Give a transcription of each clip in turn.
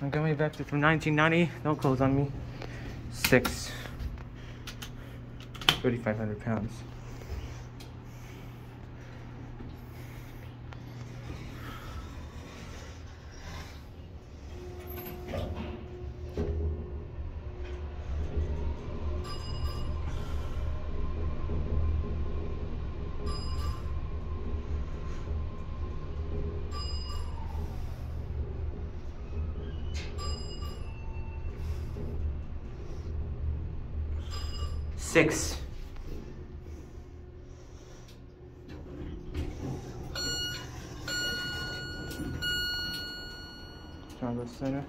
Montgomery Vector from 1990. Don't close on me. Six. 3,500 pounds. Six. Trying to center.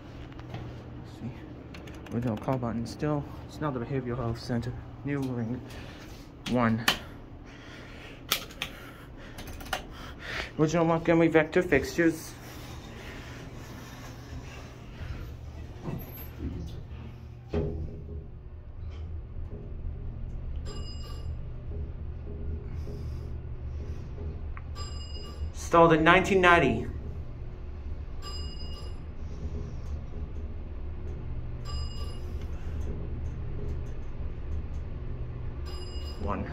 Let's see. Original call button still. It's not the behavioral health center. New ring. One. Original Montgomery Vector fixtures. Installed in 1990. One.